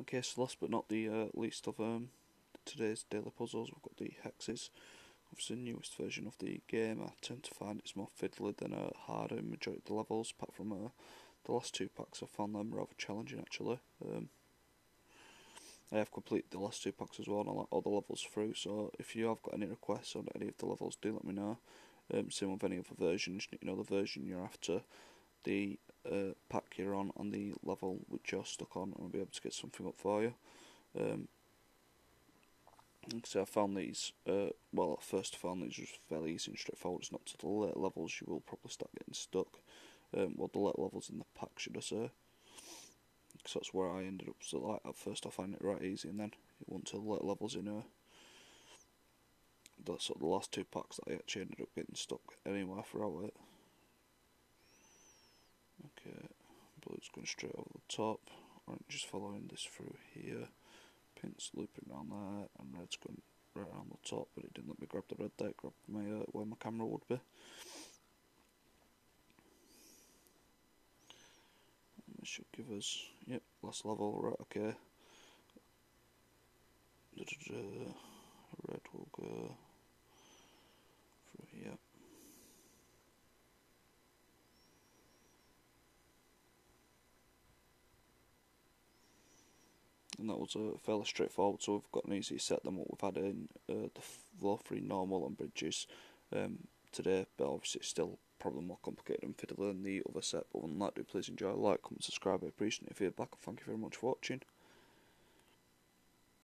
Okay, so last but not the uh, least of um, today's daily puzzles, we've got the hexes. Obviously, the newest version of the game. I tend to find it's more fiddly than uh, harder in majority of the levels. Apart from uh, the last two packs, I found them rather challenging actually. Um, I have completed the last two packs as well, and all the levels through. So if you have got any requests on any of the levels, do let me know. Um, same with any other versions. You know the version you're after, the uh, pack you're on, and the level which you're stuck on, and I'll be able to get something up for you. Um, so I found these. Uh, well, at first I found these was fairly easy and straightforward. It's not to the later levels you will probably start getting stuck. Um, well, the later levels in the pack, should I say? because that's where I ended up. So like at first I find it right easy, and then it went to the later levels in uh, the sort of the last two packs that I actually ended up getting stuck anywhere throughout it. Okay, going straight over the top, orange just following this through here, pink's looping around there, and red's going right around the top, but it didn't let me grab the red there, grabbed my, uh, where my camera would be. This should give us, yep, last level, right, okay. Da -da -da. Red will go through here. And that was uh, fairly straightforward, so we've got an easy set than what we've had in uh, the Flow Free normal and bridges um, today, but obviously it's still probably more complicated and fiddly than the other set. But other than that, do please enjoy, like, comment, subscribe. I appreciate your feedback. Thank you very much for watching.